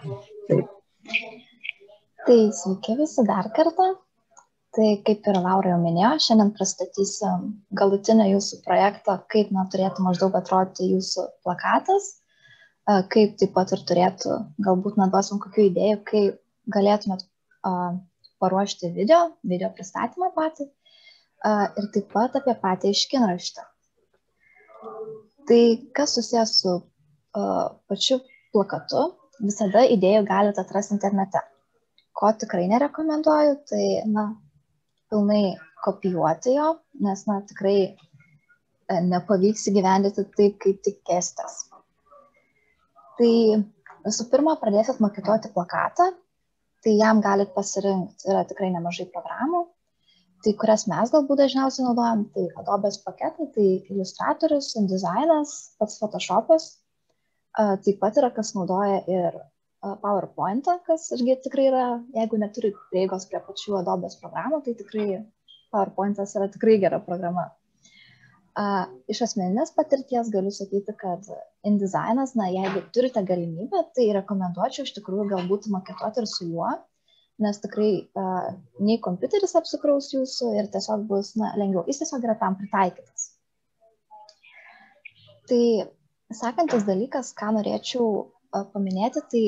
Taip. Tai sveiki visi dar kartą. Tai kaip ir Laura jau minėjo, šiandien pristatysim galutinę jūsų projektą, kaip na, turėtų maždaug atrodyti jūsų plakatas, kaip taip pat ir turėtų, galbūt neduosim kokių idėjų, kaip galėtumėt paruošti video, video pristatymą patį ir taip pat apie patį iškinraštį. Tai kas susijęs su pačiu plakatu, visada idėjų galite atrasti internete. Ko tikrai nerekomenduoju, tai, na, pilnai kopijuoti jo, nes, na, tikrai e, nepavyks įgyvendyti taip, kaip tikėsitės. Tai visų pirma, pradėsit makituoti plakatą, tai jam galit pasirinkti, yra tikrai nemažai programų, tai kurias mes galbūt dažniausiai naudojam, tai Adobe's paketai, tai Illustratorius, InDesignas, pats Photoshopas, taip pat yra kas naudoja ir PowerPoint'ą, kas irgi tikrai yra, jeigu neturi prieigos prie pačių Adobe's programų, tai tikrai PowerPoint'as yra tikrai gera programa. Iš asmeninės patirties galiu sakyti, kad InDesignas, na, jeigu turite galimybę, tai rekomenduočiau iš tikrųjų galbūt maketuoti ir su juo, nes tikrai nei kompiuteris apsikraus jūsų ir tiesiog bus na, lengviau. Jis tiesiog yra tam pritaikytas. Tai sekantis dalykas, ką norėčiau paminėti, tai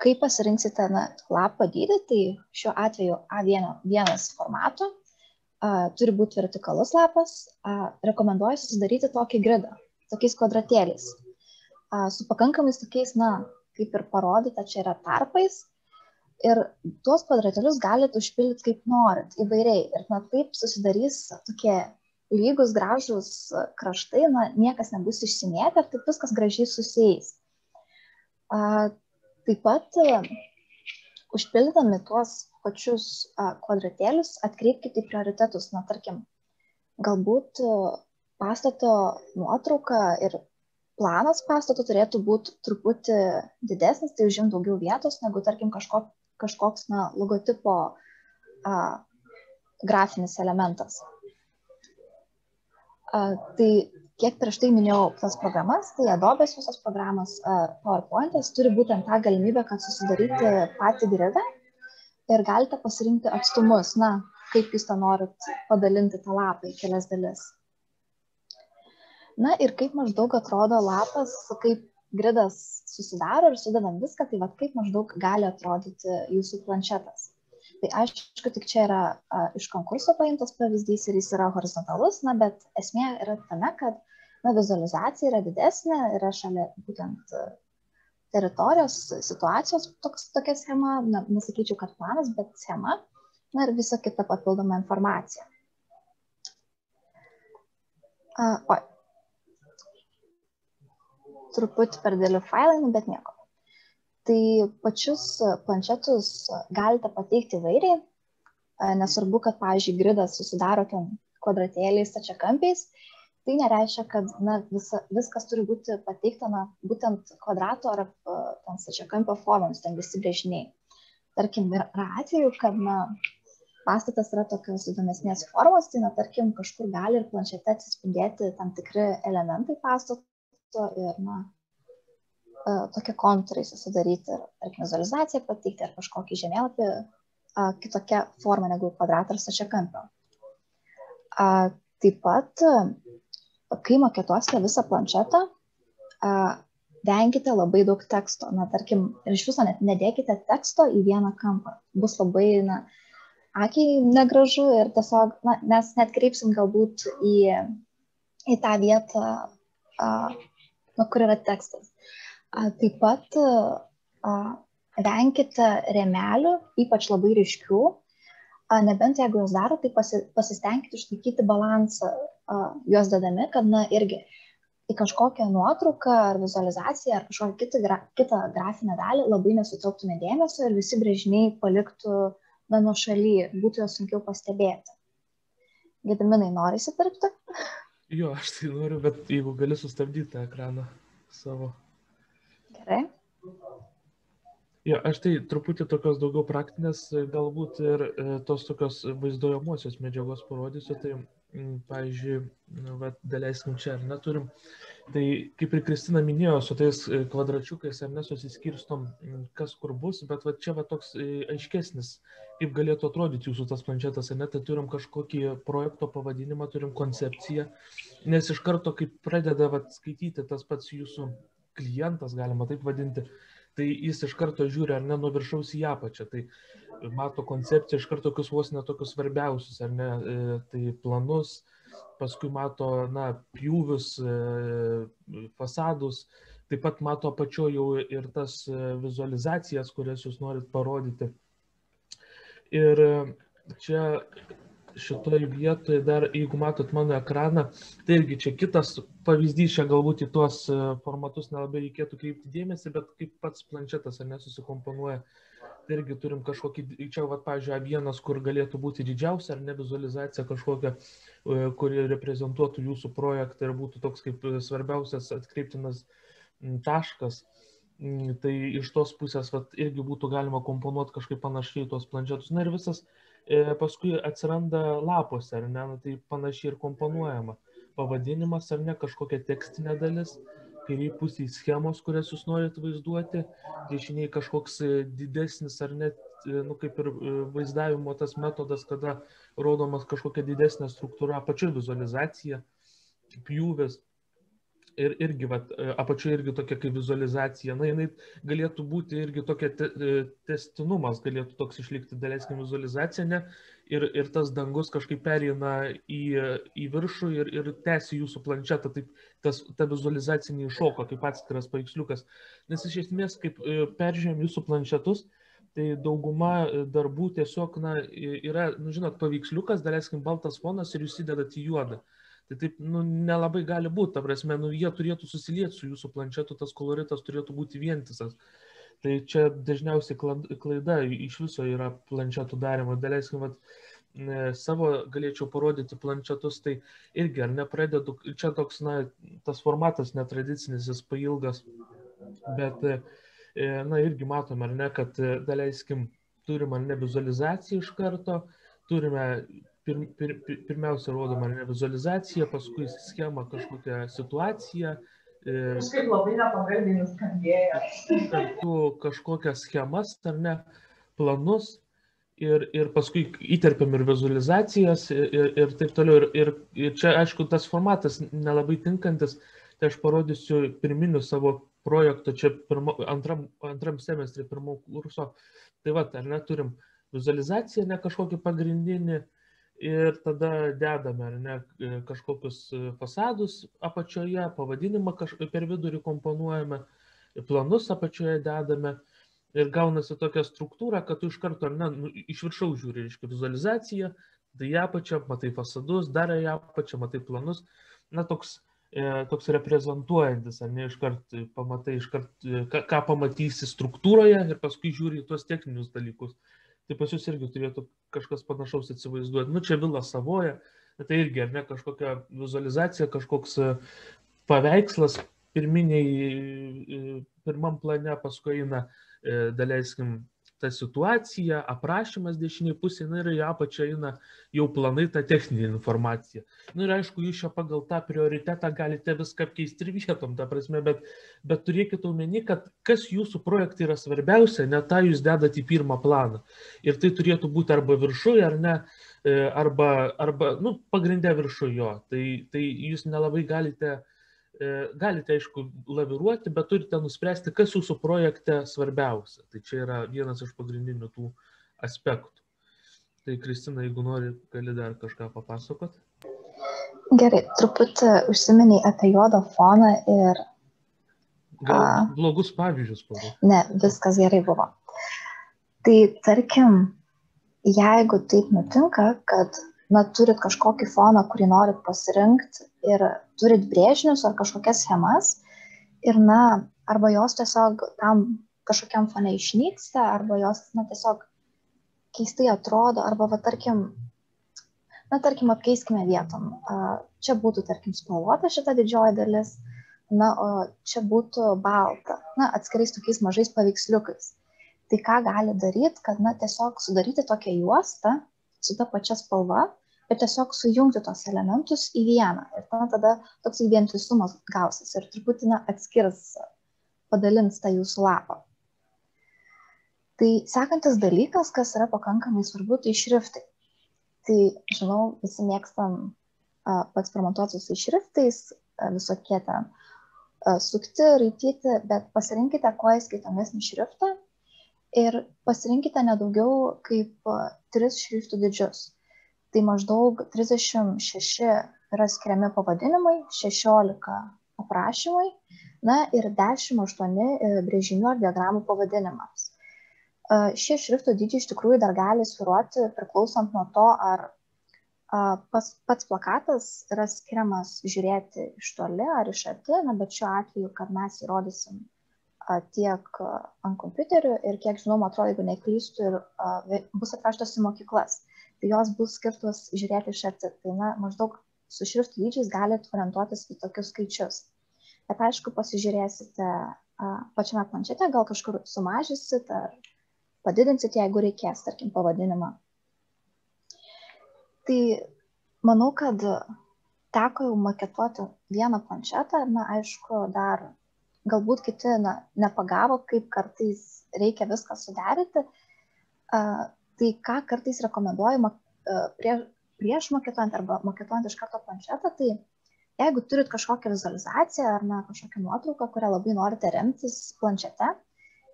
kai pasirinksite na, lapo dydį, tai šiuo atveju A1 formato, a, turi būti vertikalus lapas, a, rekomenduoju susidaryti tokį gridą, tokiais kvadratėliais, a, su pakankamais tokiais, na, kaip ir parodyta, čia yra tarpais. Ir tuos kvadratėlius galite užpildyti kaip norit, įvairiai. Ir na, taip susidarys tokie lygus, gražus kraštai, na, niekas nebus išsimėtę ir taip viskas gražiai susijęs. Taip pat e, užpildydami tuos pačius kvadratėlius atkreipkite į prioritetus. Na, tarkim, galbūt e, pastato nuotrauka ir planas pastato turėtų būti truputį didesnis, tai užim daugiau vietos negu, tarkim, kažko, kažkoks na, logotipo a, grafinis elementas. Tai kiek prieš tai minėjau tas programas, tai Adobe's visos programos PowerPoint'as turi būtent tą galimybę, kad susidaryti patį gridą ir galite pasirinkti atstumus, na, kaip jūs tą norit padalinti tą lapą į kelias dalis. Na ir kaip maždaug atrodo lapas, kaip gridas susidaro ir sudedam viską, tai vad kaip maždaug gali atrodyti jūsų planšetas. Tai aišku, tik čia yra a, iš konkurso paimtas pavyzdys ir jis yra horizontalus, na, bet esmė yra tame, kad na, vizualizacija yra didesnė, yra šalia būtent teritorijos situacijos toks, tokia schema, na, nesakyčiau, kad planas, bet schema, na ir visa kita papildoma informacija. Uh, oi. Truputį per dėlių failai, nu, bet nieko. Tai pačius planšetus galite pateikti vairiai, nesvarbu, kad, pavyzdžiui, gridas susidaro kvadratėliais, tačiakampiais, tai nereiškia, kad na, visa, viskas turi būti pateikta na, būtent kvadrato ar ten stačiakampio formoms, ten visi brėžiniai. Tarkim, yra atveju, kad na, pastatas yra tokios įdomesnės formos, tai, na, tarkim, kažkur gali ir planšete atsispindėti tam tikri elementai pastato ir, na, tokie kontūrai susidaryti tarkim, vizualizaciją pateikti ar kažkokį žemėlapį kitokia forma negu kvadratas ar stačiakampio. Taip pat kai maketuosite visą planšetą, venkite labai daug teksto. Na, tarkim, iš viso net nedėkite teksto į vieną kampą. Bus labai, na, akiai negražu ir tiesiog, na, mes net kreipsim galbūt į, į tą vietą, a, na, kur yra tekstas. Taip pat venkite remelių, ypač labai ryškių, nebent jeigu jūs daro, tai pasi, pasistengkite išlaikyti balansą juos dedami, kad, na, irgi į kažkokią nuotrauką ar vizualizaciją ar kažkokią kitą, gra, kitą grafinę dalį labai nesutrauktume dėmesio ir visi brėžiniai paliktų, na, nuo šaly, būtų juos sunkiau pastebėti. Gediminai, nori įsipirkti? Jo, aš tai noriu, bet jeigu gali sustabdyti tą ekraną savo. Gerai. Jo, aš tai truputį tokios daugiau praktinės, galbūt ir e, tos tokios vaizduojamosios medžiagos parodysiu. Tai pavyzdžiui, nu, va, daleiskim čia, ar neturim. Tai kaip ir Kristina minėjo, su tais e, kvadračiukais ar nesusiskirstom, kas kur bus, bet va, čia va toks e, aiškesnis, kaip galėtų atrodyti jūsų tas planšetas, ar ne, tai turim kažkokį projekto pavadinimą, turim koncepciją, nes iš karto, kaip pradeda va, skaityti tas pats jūsų klientas, galima taip vadinti, tai jis iš karto žiūri ar ne nuo viršaus į apačią. Tai mato koncepciją iš karto tokius vos netokius svarbiausius, ar ne, e, tai planus, paskui mato, na, pjūvius, e, fasadus, taip pat mato apačioje jau ir tas e, vizualizacijas, kurias jūs norit parodyti. Ir čia šitoje vietoje dar, jeigu matot mano ekraną, tai irgi čia kitas pavyzdys, čia galbūt į tuos formatus nelabai reikėtų kreipti dėmesį, bet kaip pats planšetas ar nesusikomponuoja tai irgi turim kažkokį, čia, va, pavyzdžiui, A1, kur galėtų būti didžiausia ar ne vizualizacija kažkokia, e, kuri reprezentuotų jūsų projektą ir būtų toks kaip svarbiausias atkreiptinas taškas. Tai iš tos pusės vat, irgi būtų galima komponuoti kažkaip panašiai tuos planšetus. Na ir visas e, paskui atsiranda lapuose, ar ne, Na, tai panašiai ir komponuojama. Pavadinimas ar ne, kažkokia tekstinė dalis, kairiai pusėj schemos, kurias jūs norit vaizduoti, dešiniai kažkoks e, didesnis ar net, e, nu, kaip ir e, vaizdavimo tas metodas, kada rodomas kažkokia didesnė struktūra, apačioje vizualizacija, pjūvis. Ir irgi, vat, apačioje irgi tokia kaip vizualizacija, na, jinai galėtų būti irgi tokia te, testinumas, galėtų toks išlikti dalesnė vizualizacija, ne, ir, ir tas dangus kažkaip perina į, į viršų ir, ir tęsi jūsų planšetą, taip tas, ta vizualizacija neiššoka kaip atskiras paveiksliukas. Nes iš esmės, kaip e, peržiūrėjom jūsų planšetus, tai dauguma e, darbų tiesiog, na, yra, nu, žinot, paveiksliukas, daleiskim, baltas fonas ir jūs įdedat į juodą. Tai taip, nu, nelabai gali būti, ta prasme, nu, jie turėtų susilieti su jūsų planšetu, tas koloritas turėtų būti vientisas. Tai čia dažniausiai klaida iš viso yra planšetų darimo. Daleiskim, vat, savo galėčiau parodyti planšetus, tai irgi ar nepradedu, čia toks, na, tas formatas netradicinis, jis pailgas, bet, e, na, irgi matome, ar ne, kad, e, daleiskim, turim ar ne vizualizaciją iš karto, turime pir, pir, pir, pirmiausia rodoma ne vizualizacija, paskui schema kažkokia situacija, Kažkaip labai nepagarbiai nuskambėjo. Kartu kažkokias schemas, ar ne, planus ir, ir paskui įterpiam ir vizualizacijas ir, ir taip toliau. Ir, ir, čia, aišku, tas formatas nelabai tinkantis, tai aš parodysiu pirminių savo projektų, čia pirmo, antram, antram semestrį, pirmo kurso. Tai va, ar neturim vizualizaciją, ne kažkokį pagrindinį ir tada dedame ar ne kažkokius fasadus apačioje, pavadinimą per vidurį komponuojame, planus apačioje dedame ir gaunasi tokia struktūra, kad tu iš karto ar ne, nu, iš viršaus žiūri, reiškia vizualizacija, tai į apačią matai fasadus, dar į apačią matai planus, na toks, e, toks reprezentuojantis, ar ne, iškart pamatai, iškart ką, ką pamatysi struktūroje ir paskui žiūri į tuos techninius dalykus tai pas jūs irgi turėtų kažkas panašaus įsivaizduoti. Nu, čia Vila Savoja, tai irgi, ar ne, kažkokia vizualizacija, kažkoks e, paveikslas pirminiai, e, pirmam plane, paskui eina, e, daleiskim, ta situacija, aprašymas dešiniai pusė, na ir į apačią eina jau planai ta techninė informacija. Na ir aišku, jūs čia pagal tą prioritetą galite viską keisti ir vietom, ta prasme, bet, bet turėkite omeny, kad kas jūsų projektai yra svarbiausia, ne tą jūs dedate į pirmą planą. Ir tai turėtų būti arba viršuje, ar ne, e, arba, arba nu, pagrindę viršuje. Tai, tai jūs nelabai galite galite, aišku, laviruoti, bet turite nuspręsti, kas jūsų projekte svarbiausia. Tai čia yra vienas iš pagrindinių tų aspektų. Tai Kristina, jeigu nori, gali dar kažką papasakot. Gerai, truputį užsiminiai apie juodą foną ir... Gal a, blogus pavyzdžius parodė? Ne, viskas gerai buvo. Tai tarkim, jeigu taip nutinka, kad na, turit kažkokį foną, kurį norit pasirinkti ir turit brėžinius ar kažkokias schemas ir, na, arba jos tiesiog tam kažkokiam fone išnyksta, arba jos, na, tiesiog keistai atrodo, arba, va, tarkim, na, tarkim, apkeiskime vietom. Čia būtų, tarkim, spalvota šita didžioji dalis, na, o čia būtų balta, na, atskirais tokiais mažais paveiksliukais. Tai ką gali daryti, kad, na, tiesiog sudaryti tokią juostą su ta pačia spalva, ir tiesiog sujungti tos elementus į vieną. Ir na, tada toks vientisumas gausis ir truputį na, atskirs, padalins tą jūsų lapą. Tai sekantis dalykas, kas yra pakankamai svarbu, tai šriftai. Tai, žinau, visi mėgstam pats pramatuoti su šriftais, visokie ten sukti, raityti, bet pasirinkite kuo įskaitomesnį šriftą ir pasirinkite nedaugiau kaip tris šriftų dydžius tai maždaug 36 yra skiriami pavadinimai, 16 aprašymai, na ir 10-8 e, brėžinių ar diagramų pavadinimams. E, šie šrifto dydžiai iš tikrųjų dar gali sviruoti priklausant nuo to, ar pas, pats plakatas yra skiriamas žiūrėti iš toli ar iš arti, na, bet šiuo atveju, kad mes įrodysim tiek ant kompiuterių ir kiek žinoma, atrodo, jeigu neklystu, ir bus atvežtos į mokyklas jos bus skirtos žiūrėti arti. Tai na, maždaug su šriftų dydžiais galite orientuotis į tokius skaičius. Bet aišku, pasižiūrėsite pačiame planšete, gal kažkur sumažysit ar padidinsit, jeigu reikės, tarkim, pavadinimą. Tai manau, kad teko jau maketuoti vieną planšetą, na, aišku, dar galbūt kiti na, nepagavo, kaip kartais reikia viską suderinti. Tai ką kartais rekomenduojama e, prie, prieš maketuojant arba maketuojant iš karto planšetą, tai jeigu turit kažkokią vizualizaciją ar na, kažkokią nuotrauką, kurią labai norite remtis planšete,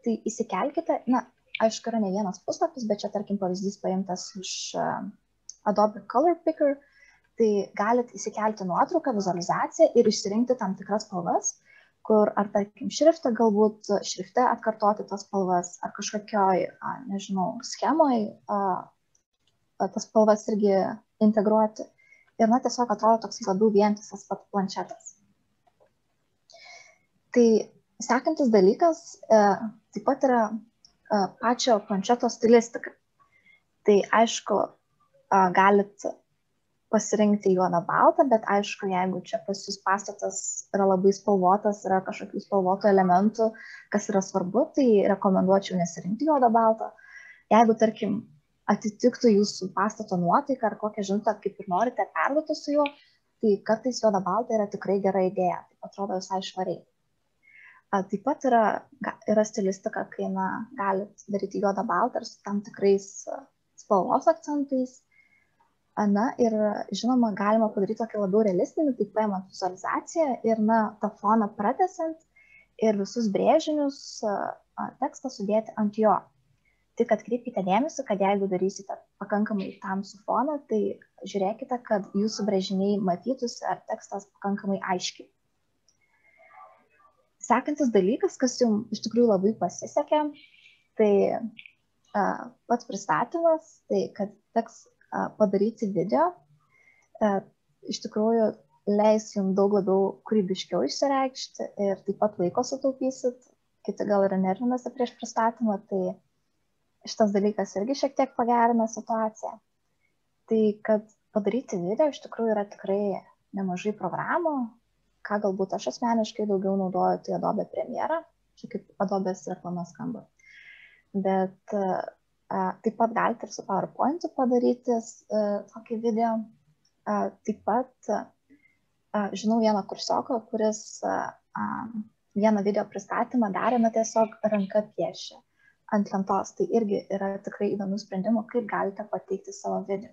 tai įsikelkite, na, aišku, yra ne vienas puslapis, bet čia, tarkim, pavyzdys paimtas iš uh, Adobe Color Picker, tai galite įsikelti nuotrauką, vizualizaciją ir išsirinkti tam tikras spalvas kur ar tarkim šriftą galbūt šrifte atkartoti tas spalvas, ar kažkokioj, a, nežinau, schemoj a, a, tas spalvas irgi integruoti. Ir na, tiesiog atrodo toks labiau vientisas pat planšetas. Tai sekantis dalykas e, taip pat yra e, pačio planšeto stilistika. Tai aišku, e, galit pasirinkti juodą baltą, bet aišku, jeigu čia pas jūs pastatas yra labai spalvotas, yra kažkokių spalvotų elementų, kas yra svarbu, tai rekomenduočiau nesirinkti juodą baltą. Jeigu, tarkim, atitiktų jūsų pastato nuotaiką ar kokią žinutę, kaip ir norite perduoti su juo, tai kartais juoda balta yra tikrai gera idėja, tai atrodo visai švariai. Taip pat yra, yra stilistika, kai na, galit daryti juodą baltą ir su tam tikrais spalvos akcentais Na ir žinoma, galima padaryti tokį labiau realistinį, tai paimant vizualizaciją ir, na, tą foną pratesant ir visus brėžinius tekstą sudėti ant jo. Tik atkreipkite dėmesį, kad jeigu darysite pakankamai tamsų foną, tai žiūrėkite, kad jūsų brėžiniai matytųsi ar tekstas pakankamai aiškiai. Sekantis dalykas, kas jums iš tikrųjų labai pasisekė, tai a, pats pristatymas, tai kad teks padaryti video iš tikrųjų leis jums daug labiau kūrybiškiau išsireikšti ir taip pat laiko sutaupysit, kiti gal ir nervinasi prieš pristatymą, tai šitas dalykas irgi šiek tiek pagerina situaciją. Tai kad padaryti video iš tikrųjų yra tikrai nemažai programų, ką galbūt aš asmeniškai daugiau naudoju, tai Adobe Premiere, čia kaip Adobe's reklama skamba. Bet Taip pat galite ir su PowerPoint padaryti tokį video. Taip pat žinau vieną kursioką, kuris vieną video pristatymą darė, na tiesiog ranka piešia ant lentos. Tai irgi yra tikrai įdomių sprendimų, kaip galite pateikti savo video.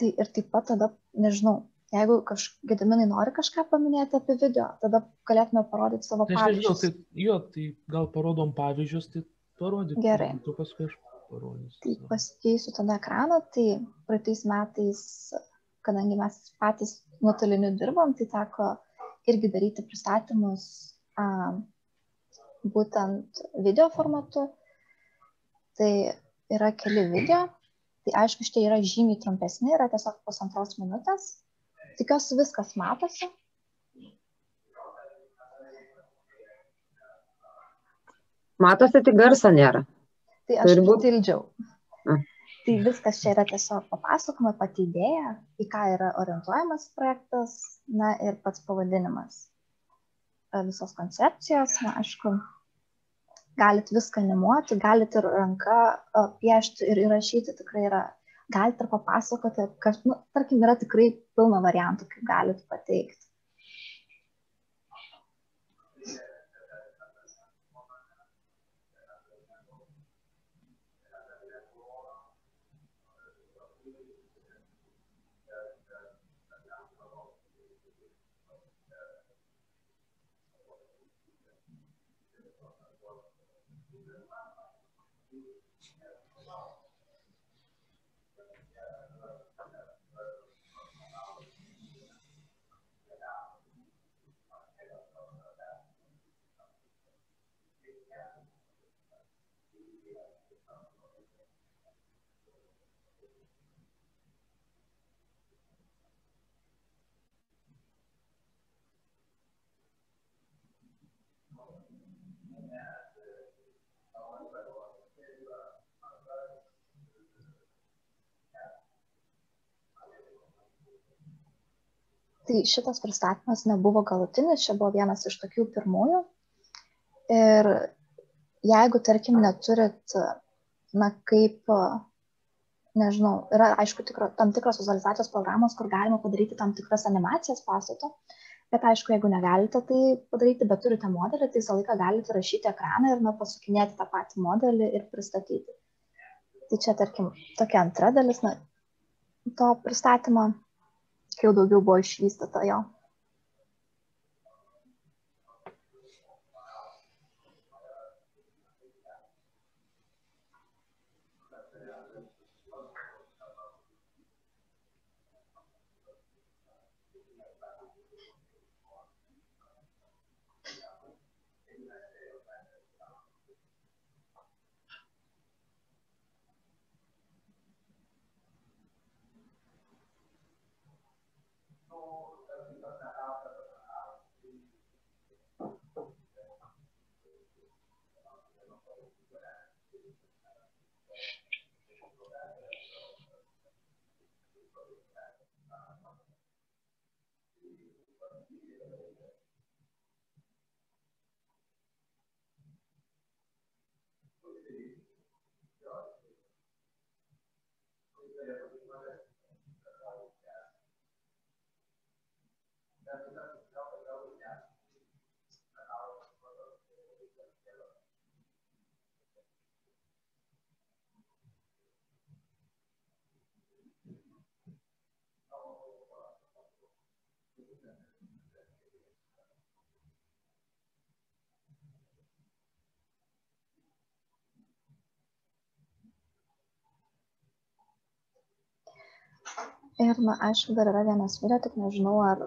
Tai ir taip pat tada, nežinau, jeigu Gediminai nori kažką paminėti apie video, tada galėtume parodyti savo tai pavyzdžius. Nežinau, tai, jo, tai gal parodom pavyzdžius, tai parodyk. Gerai. Tu paskui aš parodys. Tai pasikeisiu tada ekraną, tai praeitais metais, kadangi mes patys nuotoliniu dirbam, tai teko irgi daryti pristatymus a, būtent video formatu. Tai yra keli video, tai aišku, šitie yra žymiai trumpesni, yra tiesiog pusantros minutės. Tikiuosi viskas matosi. Matosi, tik garso nėra. Tai aš tildžiau. Tai viskas čia yra tiesiog papasakoma pati idėja, į ką yra orientuojamas projektas, na ir pats pavadinimas. Visos koncepcijos, na aišku, galit viską animuoti, galit ir ranka piešti ir įrašyti, tikrai yra galite ir papasakoti, kad, nu, tarkim, yra tikrai pilna variantų, kaip galite pateikti. Tai šitas pristatymas nebuvo galutinis, čia buvo vienas iš tokių pirmųjų. Ir jeigu, tarkim, neturit, na, kaip, nežinau, yra, aišku, tikro, tam tikros vizualizacijos programos, kur galima padaryti tam tikras animacijas pastato, bet, aišku, jeigu negalite tai padaryti, bet turite modelį, tai visą laiką galite rašyti ekraną ir, na, pasukinėti tą patį modelį ir pristatyti. Tai čia, tarkim, tokia antra dalis, na, to pristatymo jau daugiau buvo išvystyta jo. no, Ir, na, aišku, dar yra vienas video, tik nežinau, ar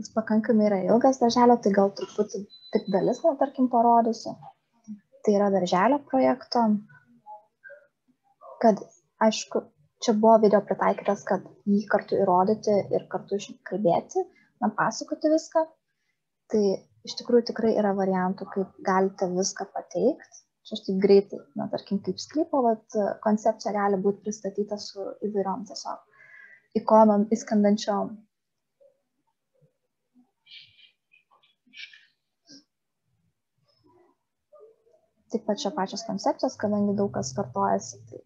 jis pakankamai yra ilgas darželio, tai gal truputį tik dalis, na, tarkim, parodysiu. Tai yra darželio projekto, kad, aišku, čia buvo video pritaikytas, kad jį kartu įrodyti ir kartu kalbėti, na, pasakoti viską. Tai iš tikrųjų tikrai yra variantų, kaip galite viską pateikti. Čia aš taip greitai, na, tarkim, kaip sklypo, bet koncepcija gali būti pristatyta su įvairiom tiesiog ikonom įskandančiom. Taip pat čia pačios koncepcijos, kadangi daug kas kartojasi. Tai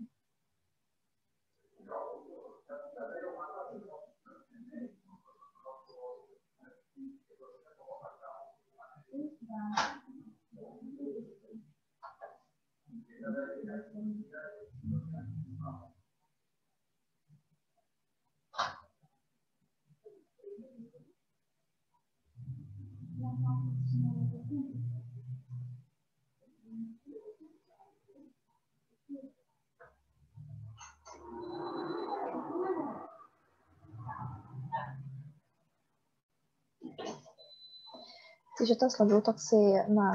Tai šitas labiau toksai, na,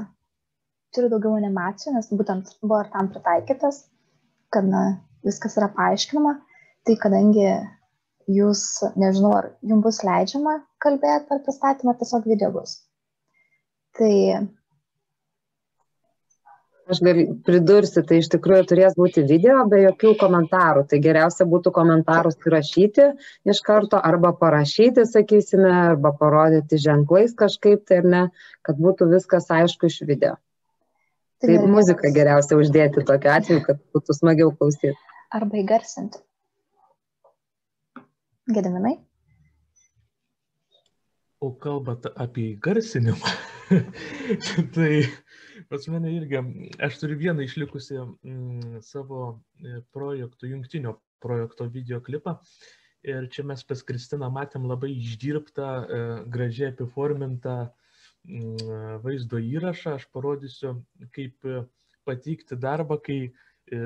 turi daugiau animacijų, nes būtent buvo ir tam pritaikytas, kad, na, viskas yra paaiškinama. Tai kadangi jūs, nežinau, ar jums bus leidžiama kalbėti per pristatymą, tiesiog video bus. Tai Aš gal pridursiu, tai iš tikrųjų turės būti video be jokių komentarų. Tai geriausia būtų komentarus rašyti iš karto arba parašyti, sakysime, arba parodyti ženklais kažkaip tai, ar ne, kad būtų viskas aišku iš video. Tai, tai muziką geriausia uždėti tokiu atveju, kad būtų smagiau klausyti. Arba įgarsinti. Gediminai? O kalbant apie įgarsinimą, tai pas mane irgi, aš turiu vieną išlikusi mm, savo e, projekto, jungtinio projekto videoklipą. Ir čia mes pas Kristiną matėm labai išdirbtą, e, gražiai apiformintą mm, vaizdo įrašą. Aš parodysiu, kaip e, pateikti darbą, kai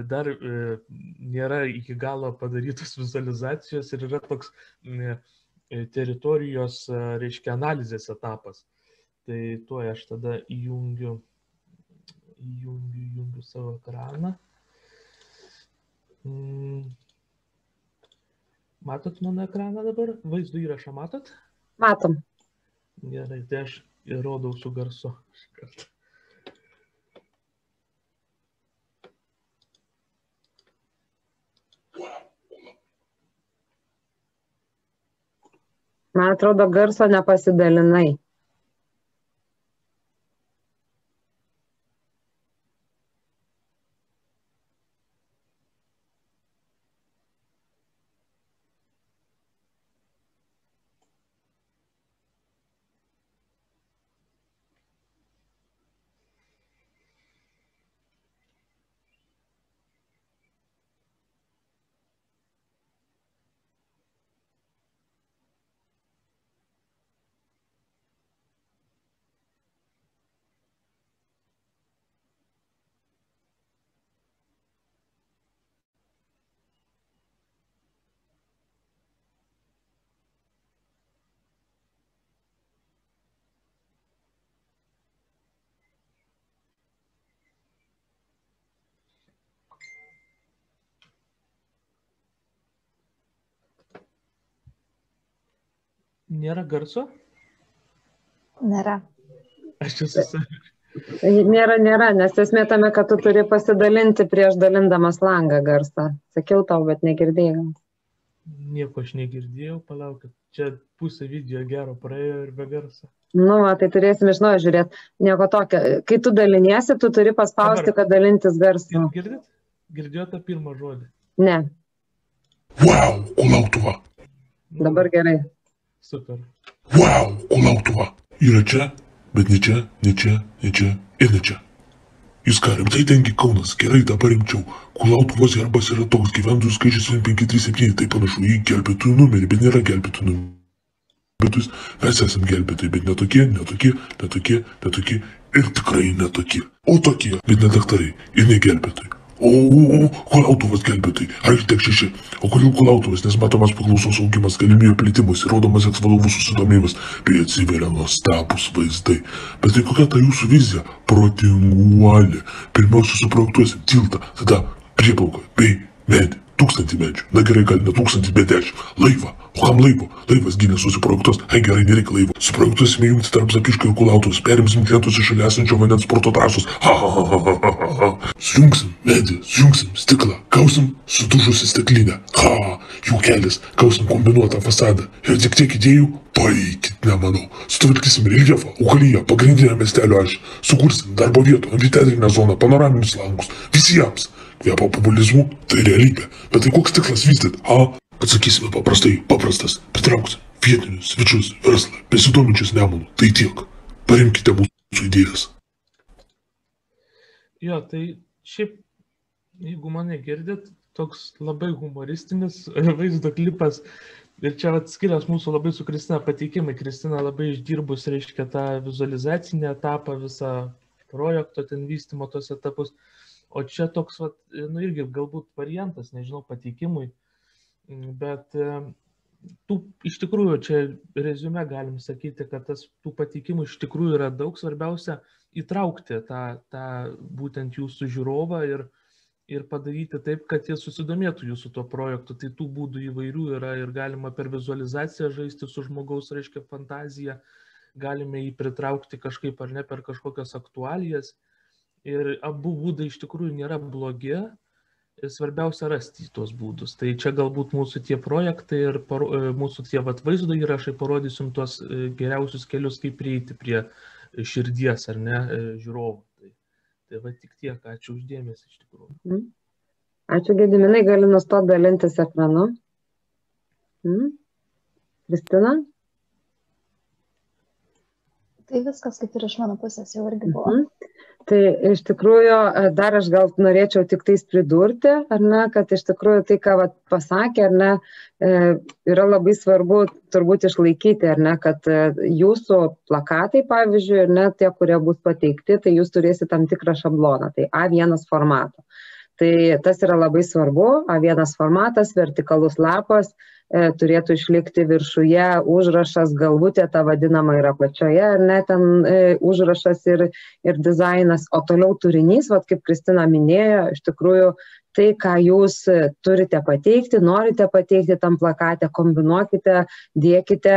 dar nėra iki galo padarytos vizualizacijos ir yra toks E, teritorijos, reiškia, analizės etapas. Tai tuo aš tada įjungiu, įjungiu, įjungiu savo ekraną. Mm. Matot mano ekraną dabar? Vaizdo įrašą matot? Matom. Gerai, tai aš įrodau su garsu. Man atrodo, garso nepasidalinai. Nėra garso? Nėra. Aš čia susitariu. Nėra, nėra, nes esmė tame, kad tu turi pasidalinti prieš dalindamas langą garsą. Sakiau tau, bet negirdėjau. Nieko aš negirdėjau, palaukit. Čia pusė video gero praėjo ir be garso. Nu, va, tai turėsim iš naujo žiūrėti. Nieko tokio. Kai tu daliniesi, tu turi paspausti, Dabar. kad dalintis garsą. Girdit? Girdėjau tą pirmą žodį. Ne. Wow, kulautuva. Nu. Dabar gerai. Super. Vau, Kulautuva! Yra čia, bet ne čia, ne čia, ne čia ir ne čia. Jūs ką, rimtai tengi Kaunas, gerai dabar rimčiau. Kulautuvos herbas yra toks gyventojų skaičius 1537, tai panašu į gelbėtojų numerį, bet nėra gelbėtojų numerį. Bet jūs, mes esame gelbėtojai, bet netokie, netokie, netokie, netokie ir tikrai netokie. O tokie, bet ne daktarai ir ne gelbėtojai. O, kulautuvas gelbėtojai, architek šeši. O kodėl kulautuvas, nes matomas paklausos augimas, galimybė plėtimas, įrodomas eks-vadovų susidomėjimas, bei atsiveria nuostabus vaizdai. Bet tai kokia ta jūsų vizija? Protinguolė. Pirmiausia, suprojektuosim tiltą, tada prieplauką bei medį. Tūkstantį medžių. Na gerai, gal ne tūkstantį, bet dešimt. Laivą. O kam laivo? Laivas gynė susiprojektuos. Ai gerai, nereikia laivo. Suprojektuosime jungti tarp zapiškio ir kulautos. Perimsim klientus iš šalia esančio vandens sporto trasos. Ha, ha, ha, ha, ha, ha, ha. Sujungsim medį, sujungsim stiklą. Gausim sudužusi stiklinę. Ha, jų kelias. Gausim kombinuotą fasadą. Ir tik tiek idėjų. Paikit, nemanau. Sutvarkysim reljefą, aukaliją, pagrindinę miestelio ašį. Sukursim darbo vietų, amfiteatrinę zoną, panoraminius langus. Visiems. Kvėpo populizmu tai realybė. Bet tai koks tikslas vystyti? A? Atsakysime paprastai, paprastas. Pritrauksim vietinius, svečius, verslą, besidominčius nemonų. Tai tiek. Parimkite mūsų idėjas. Jo, tai šiaip, jeigu mane girdit, toks labai humoristinis vaizdo klipas. Ir čia vat skirias mūsų labai su Kristina pateikimai. Kristina labai išdirbus, reiškia, tą vizualizacinį etapą, visą projekto ten vystimo tos etapus. O čia toks, vat, nu irgi galbūt variantas, nežinau, pateikimui. Bet e, tų, iš tikrųjų, čia rezume galim sakyti, kad tas, tų pateikimų iš tikrųjų yra daug. Svarbiausia įtraukti tą, tą būtent jūsų žiūrovą ir, ir padaryti taip, kad jie susidomėtų jūsų to projektu. Tai tų būdų įvairių yra ir galima per vizualizaciją žaisti su žmogaus, reiškia, fantazija, galime jį pritraukti kažkaip ar ne per kažkokias aktualijas. Ir abu būdai iš tikrųjų nėra blogi, svarbiausia rasti tuos būdus. Tai čia galbūt mūsų tie projektai ir paro, e, mūsų tie vat, vaizdo įrašai parodysim tuos e, geriausius kelius, kaip prieiti prie širdies ar ne e, žiūrovų. Tai, tai va tik tiek, ačiū uždėmesi iš tikrųjų. Mhm. Ačiū, Gediminai, gali nustoti dalintis ekranu. Mm. Kristina? Tai viskas kaip ir iš mano pusės jau irgi buvo. Mhm. Tai iš tikrųjų, e, dar aš gal norėčiau tik tais pridurti, ar ne, kad iš tikrųjų tai, ką vat, pasakė, ar ne, e, yra labai svarbu turbūt išlaikyti, ar ne, kad e, jūsų plakatai, pavyzdžiui, ir net tie, kurie bus pateikti, tai jūs turėsite tam tikrą šabloną, tai A1 formato. Tai tas yra labai svarbu, A1 formatas, vertikalus lapas, turėtų išlikti viršuje užrašas, galvutė ta vadinama yra pačioje, ar ne ten e, užrašas ir, ir dizainas, o toliau turinys, vad kaip Kristina minėjo, iš tikrųjų tai, ką jūs turite pateikti, norite pateikti tam plakate, kombinuokite, dėkite,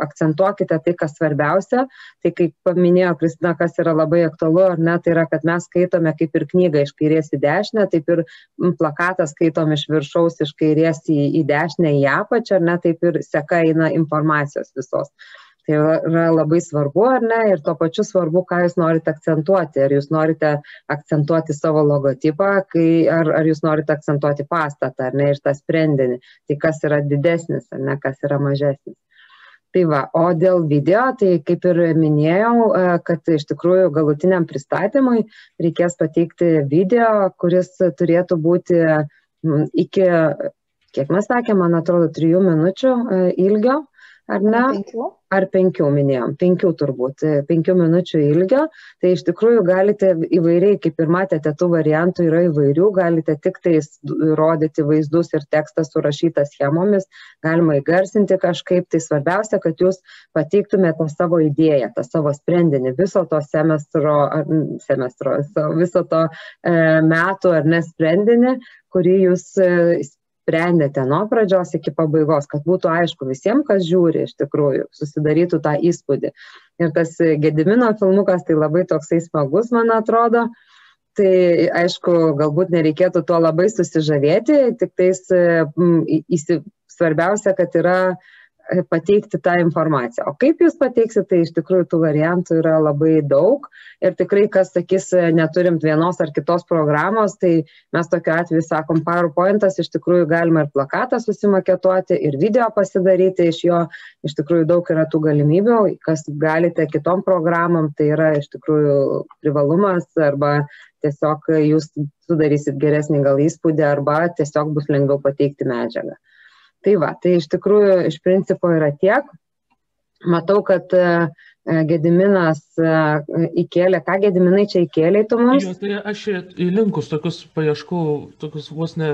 akcentuokite tai, kas svarbiausia. Tai kaip paminėjo Kristina, kas yra labai aktualu, ar ne, tai yra, kad mes skaitome kaip ir knygą iš kairės į dešinę, taip ir plakatą skaitom iš viršaus, iš kairės į, į dešinę, į apačią, ar ne, taip ir seka eina informacijos visos. Tai yra labai svarbu, ar ne, ir tuo pačiu svarbu, ką jūs norite akcentuoti. Ar jūs norite akcentuoti savo logotipą, kai, ar, ar jūs norite akcentuoti pastatą, ar ne, ir tą sprendinį. Tai kas yra didesnis, ar ne, kas yra mažesnis. Tai va, o dėl video, tai kaip ir minėjau, e, kad iš tikrųjų galutiniam pristatymui reikės pateikti video, kuris turėtų būti iki, kiek mes sakėme, man atrodo, trijų minučių e, ilgio ar ne? Penkių. Ar penkių minėjom, penkių turbūt, e, penkių minučių ilgio. Tai iš tikrųjų galite įvairiai, kaip ir matėte, tų variantų yra įvairių, galite tik tais rodyti vaizdus ir tekstą surašytą schemomis, galima įgarsinti kažkaip. Tai svarbiausia, kad jūs pateiktumėte savo idėją, tą savo sprendinį viso to semestro, semestro viso to e, metų ar nesprendinį, kurį jūs e, sprendėte nuo pradžios iki pabaigos, kad būtų aišku visiems, kas žiūri iš tikrųjų, susidarytų tą įspūdį. Ir tas Gedimino filmukas tai labai toksai smagus, man atrodo. Tai aišku, galbūt nereikėtų tuo labai susižavėti, tik tais įsi, svarbiausia, kad yra pateikti tą informaciją. O kaip jūs pateiksit, tai iš tikrųjų tų variantų yra labai daug ir tikrai, kas sakys, neturim vienos ar kitos programos, tai mes tokiu atveju sakom, PowerPointas iš tikrųjų galima ir plakatą susimaketuoti, ir video pasidaryti iš jo, iš tikrųjų daug yra tų galimybių, kas galite kitom programom, tai yra iš tikrųjų privalumas arba tiesiog jūs sudarysit geresnį gal įspūdį arba tiesiog bus lengviau pateikti medžiagą. Tai va, tai iš tikrųjų iš principo yra tiek. Matau, kad e, Gediminas e, įkėlė, ką Gediminai čia įkėlė tu mums? Jo, tai aš į linkus tokius paieškau, tokius vos ne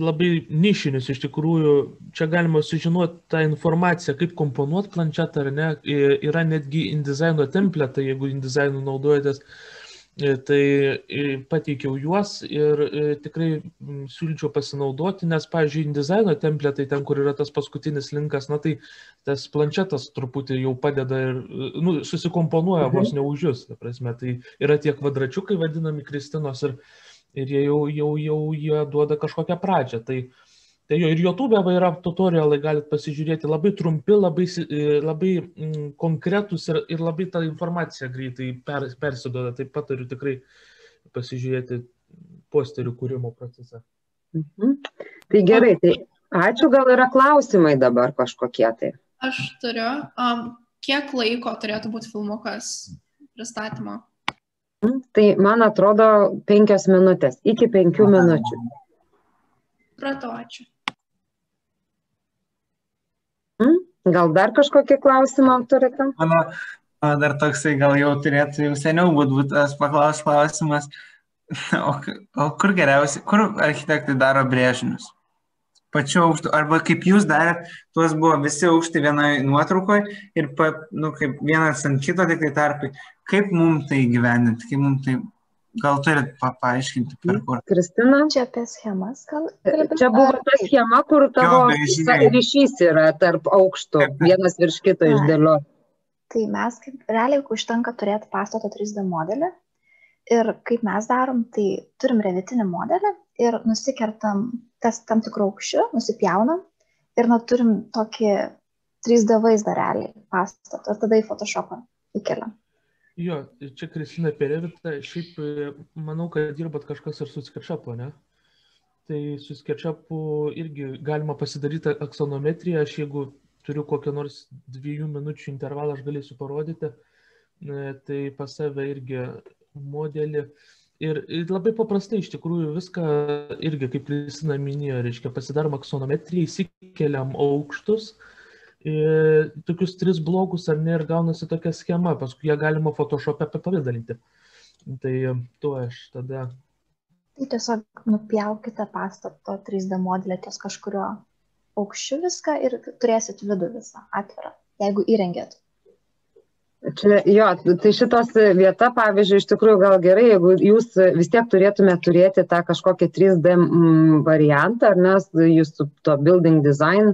labai nišinius iš tikrųjų. Čia galima sužinoti tą informaciją, kaip komponuoti planšetą ar ne. Yra netgi InDesign templatai, jeigu InDesign naudojatės. E, tai e, pateikiau juos ir e, tikrai siūlyčiau pasinaudoti, nes, pavyzdžiui, InDesigno templatai, ten, kur yra tas paskutinis linkas, na tai tas planšetas truputį jau padeda ir nu, susikomponuoja vos Mhm. ne už jūs, ta prasme, tai yra tie kvadračiukai vadinami Kristinos ir, ir jie jau, jau, jau jie duoda kažkokią pradžią. Tai, Tai jo ir YouTube yra tutorialai, galite pasižiūrėti, labai trumpi, labai, e, labai mm, konkretus ir, ir labai ta informacija greitai per, persiduoda. Taip pat turiu tikrai pasižiūrėti posterių kūrimo procesą. Mhm. Tai gerai, tai ačiū, gal yra klausimai dabar kažkokie tai. Aš turiu. Um, kiek laiko turėtų būti filmukas pristatymo? Tai man atrodo penkios minutės, iki penkių minučių. Pratau, ačiū. Gal dar kažkokį klausimą turite? Mano dar toksai gal jau turėtų jau seniau būt būtas paklaus klausimas. O, o kur geriausiai, kur architektai daro brėžinius? Pačiu aukštu, arba kaip jūs darėt, tuos buvo visi aukšti vienoje nuotraukoje ir pa, nu, kaip vienas ant kito tik tai tarpai. Kaip mums tai gyveninti, kaip mums tai, gal turit pa, paaiškinti, per kur. Kristina? Čia apie schemas gal kalbėt? Čia buvo ta schema, kur tavo brėžiniai. ryšys yra tarp aukštų, vienas virš kito Ai. išdėlioti. Tai mes kaip realiai užtenka turėti pastato 3D modelį ir kaip mes darom, tai turim revitinį modelį ir nusikertam tas tam tikrų aukščių, nusipjaunam ir na, turim tokį 3D vaizdą realiai pastato ir tada į Photoshopą įkeliam. Jo, čia Kristina Perevita, šiaip e, manau, kad dirbat kažkas ir su SketchUp, ne? Tai su SketchUp irgi galima pasidaryti aksonometriją, aš jeigu turiu kokią nors dviejų minučių intervalą, aš galėsiu parodyti. E, Tai pas save irgi modelį. Ir ir labai paprastai iš tikrųjų viską irgi, kaip Kristina minėjo, reiškia, pasidarom aksonometriją, įsikeliam aukštus, e, tokius tris blokus ar ne, ir gaunasi tokia schema, paskui ją galima Photoshop'e apipavydalinti. Tai tuo aš tada Tai tiesiog nupjaukite pastato 3D modelį ties kažkurio aukščiu viską ir turėsit vidų visą atvirą, jeigu įrengėt. Čia, jo, tai šitos vieta, pavyzdžiui, iš tikrųjų gal gerai, jeigu jūs vis tiek turėtume turėti tą kažkokį 3D mm, variantą, ar nes jūs su to building design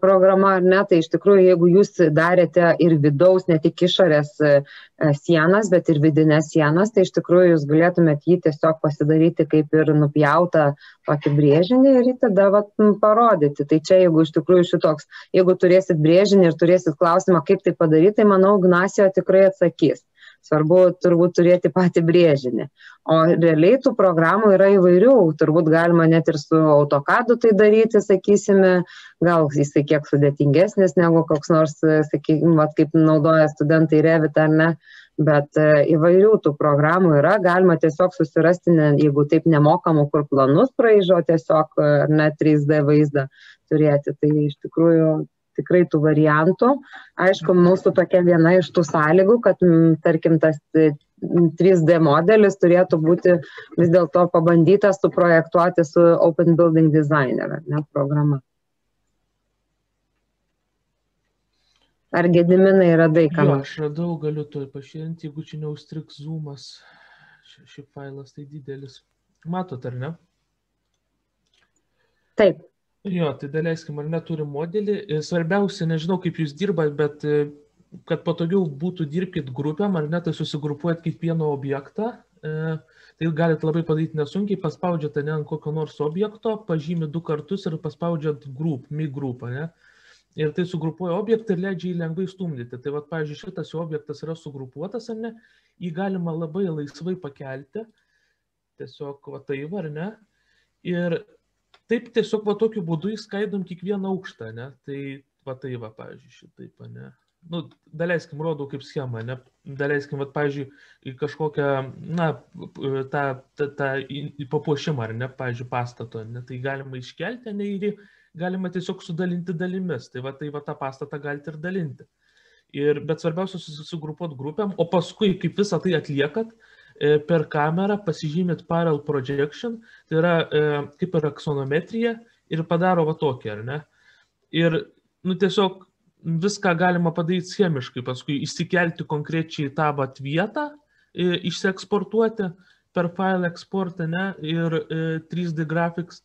programa, ar ne, tai iš tikrųjų, jeigu jūs darėte ir vidaus, ne tik išorės e, sienas, bet ir vidinės sienas, tai iš tikrųjų jūs galėtumėt jį tiesiog pasidaryti kaip ir nupjautą tokį brėžinį ir jį tada vat, parodyti. Tai čia, jeigu iš tikrųjų šitoks, jeigu turėsit brėžinį ir turėsit klausimą, kaip tai padaryti, tai manau, Ignacio tikrai atsakys. Svarbu turbūt turėti patį brėžinį. O realiai tų programų yra įvairių. Turbūt galima net ir su autokadu tai daryti, sakysime, gal jisai kiek sudėtingesnis negu koks nors, sakykime, vat, kaip naudoja studentai Revit ar ne. Bet e, įvairių tų programų yra, galima tiesiog susirasti, ne, jeigu taip nemokamų, kur planus praežo, tiesiog e, ne 3D vaizdą turėti. Tai iš tikrųjų tikrai tų variantų. Aišku, mūsų tokia viena iš tų sąlygų, kad, m, tarkim, tas e, 3D modelis turėtų būti vis dėlto pabandytas suprojektuoti su Open Building Designer, ne, programa. Ar gediminai radai ką Jo, aš radau, galiu to pašėrinti, jeigu čia neustriks zoomas. Ši, ši failas tai didelis. Matot, ar ne? Taip, Jo, tai daleiskim, ar neturim modelį. Ir Svarbiausia, nežinau, kaip jūs dirbat, bet e, kad patogiau būtų dirbkit grupėm, ar ne, tai susigrupuojat kiekvieną objektą. e, Tai galite labai padaryti nesunkiai, paspaudžiate ne ant kokio nors objekto, pažymė du kartus ir paspaudžiat group, mi grupą, ne? Ir tai sugrupuoja objektą ir leidžia jį lengvai stumdyti. Tai vad, pavyzdžiui, šitas objektas yra sugrupuotas, ar ne? Jį galima labai laisvai pakelti. Tiesiog, va tai var, ne? Ir taip tiesiog va tokiu būdu įskaidom kiekvieną aukštą, ne? Tai va tai va, pavyzdžiui, šitaip, ne? Nu, daleiskim, rodau kaip schemą, ne? Daleiskim, va, pavyzdžiui, kažkokią, na, p- tą, tą, tą papuošimą, ar ne, pavyzdžiui, pastato, ne? Tai galima iškelti, ne, ir galima tiesiog sudalinti dalimis. Tai va, tai va tą pastatą galite ir dalinti. Ir, bet svarbiausia susigrupuoti grupėm, o paskui, kaip visą tai atliekat, e, per kamerą pasižymėt parallel projection, tai yra e, kaip ir aksonometrija ir padaro va tokį, ar ne? Ir, nu, tiesiog viską galima padaryti schemiškai, paskui išsikelti konkrečiai tą vat vietą, e, išsieksportuoti per file eksportą, ne, ir e, 3D graphics.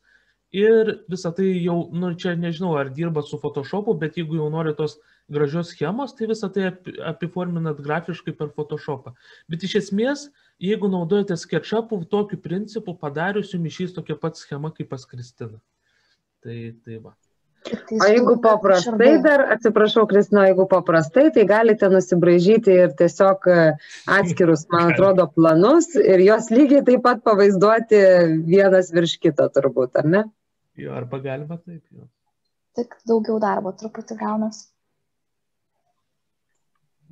Ir visą tai jau, nu, čia nežinau, ar dirba su Photoshopu, bet jeigu jau nori tos gražios schemos, tai visą tai api- apiforminat grafiškai per Photoshopą. Bet iš esmės, jeigu naudojate SketchUpų, tokiu principu padarius jums išės tokia pat schema kaip pas Kristiną. Tai, tai va. O jeigu paprastai dar, atsiprašau, Kristina, jeigu paprastai, tai galite nusibražyti ir tiesiog e, atskirus, man atrodo, planus ir juos lygiai taip pat pavaizduoti vienas virš kito turbūt, ar ne? Jo, arba galima taip, jo. Tik daugiau darbo truputį gaunas.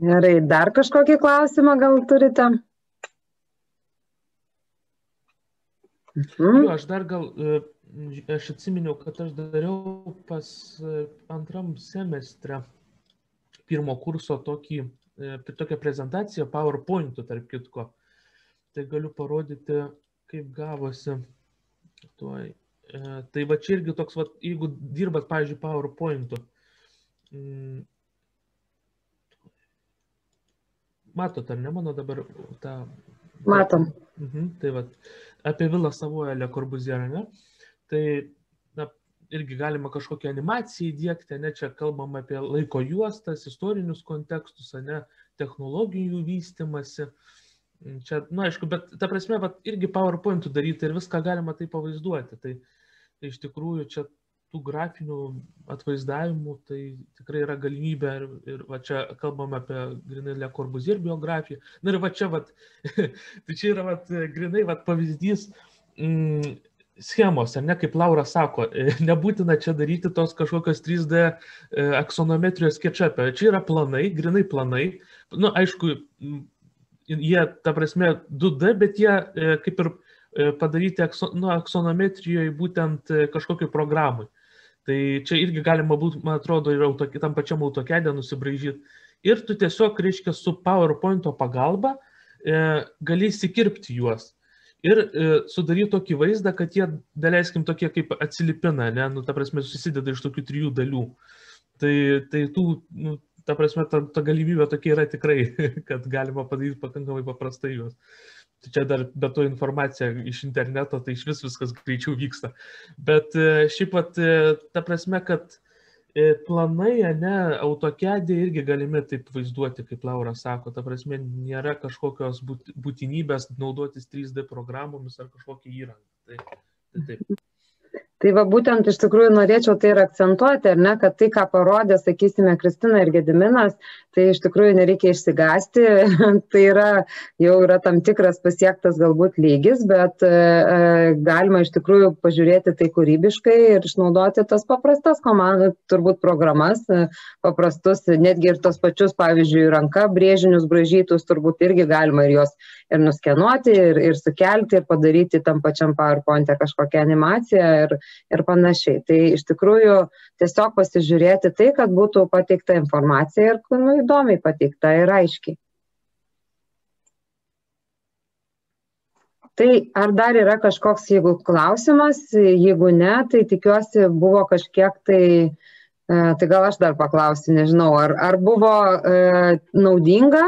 Gerai, dar kažkokį klausimą gal turite? Mhm. Jo, aš dar gal, e, aš atsiminiau, kad aš dariau pas e, antram semestre pirmo kurso tokį, e, tokią prezentaciją PowerPoint'u, tarp kitko. Tai galiu parodyti, kaip gavosi. Tuoj. Tai va čia irgi toks, va, jeigu dirbat, pavyzdžiui, PowerPoint'u. mm, Matot, ar ne mano dabar tą... Matom. Mhm, tai va, apie Vilą Savoją Le Corbusier, ne? Tai na, irgi galima kažkokią animaciją įdėkti, ne čia kalbam apie laiko juostas, istorinius kontekstus, ne technologijų vystimasi. Čia, na, aišku, bet ta prasme, va, irgi PowerPoint'ų daryti ir viską galima tai pavaizduoti. Tai, tai iš tikrųjų čia tų grafinių atvaizdavimų tai tikrai yra galimybė ir, ir va čia kalbam apie grinai Le Corbusier biografiją. Na ir va čia, va, tai čia yra va, grinai va, pavyzdys, mm, schemos, ar ne, kaip Laura sako, e, nebūtina čia daryti tos kažkokios 3D e, aksonometrijos sketšapę. Čia yra planai, grinai planai. Na, nu, aišku, jie, ta prasme, 2D, bet jie e, kaip ir padaryti nu, aksonometrijoje būtent kažkokiai programai. Tai čia irgi galima būtų, man atrodo, ir auto, tam pačiam autokedė nusibražyti. Ir tu tiesiog, reiškia, su PowerPoint pagalba e, gali įsikirpti juos ir e, sudaryti tokį vaizdą, kad jie, daleiskim, tokie kaip atsilipina, ne, nu, ta prasme, susideda iš tokių trijų dalių. Tai, tai tų, nu, ta prasme, ta, ta galimybė tokia yra tikrai, kad galima padaryti pakankamai paprastai juos. Tai čia dar be to informacija iš interneto, tai iš vis viskas greičiau vyksta. Bet e, šiaip pat, e, ta prasme, kad E, planai, ne, autokedė irgi galime taip vaizduoti, kaip Laura sako, ta prasme, nėra kažkokios būtinybės naudotis 3D programomis ar kažkokią įrangą. Tai, tai taip. Tai va būtent iš tikrųjų norėčiau tai ir akcentuoti, ar ne, kad tai, ką parodė, sakysime, Kristina ir Gediminas, tai iš tikrųjų nereikia išsigasti, tai yra jau yra tam tikras pasiektas galbūt lygis, bet e, e, galima iš tikrųjų pažiūrėti tai kūrybiškai ir išnaudoti tas paprastas komandų, turbūt programas, e, paprastus, netgi ir tos pačius, pavyzdžiui, ranka brėžinius bražytus, turbūt irgi galima ir juos ir nuskenuoti, ir, ir sukelti, ir padaryti tam pačiam PowerPoint e kažkokią animaciją ir, ir panašiai. Tai iš tikrųjų tiesiog pasižiūrėti tai, kad būtų pateikta informacija ir nu, įdomiai pateikta ir aiškiai. Tai ar dar yra kažkoks, jeigu klausimas, jeigu ne, tai tikiuosi buvo kažkiek tai, e, tai gal aš dar paklausiu, nežinau, ar, ar buvo e, naudinga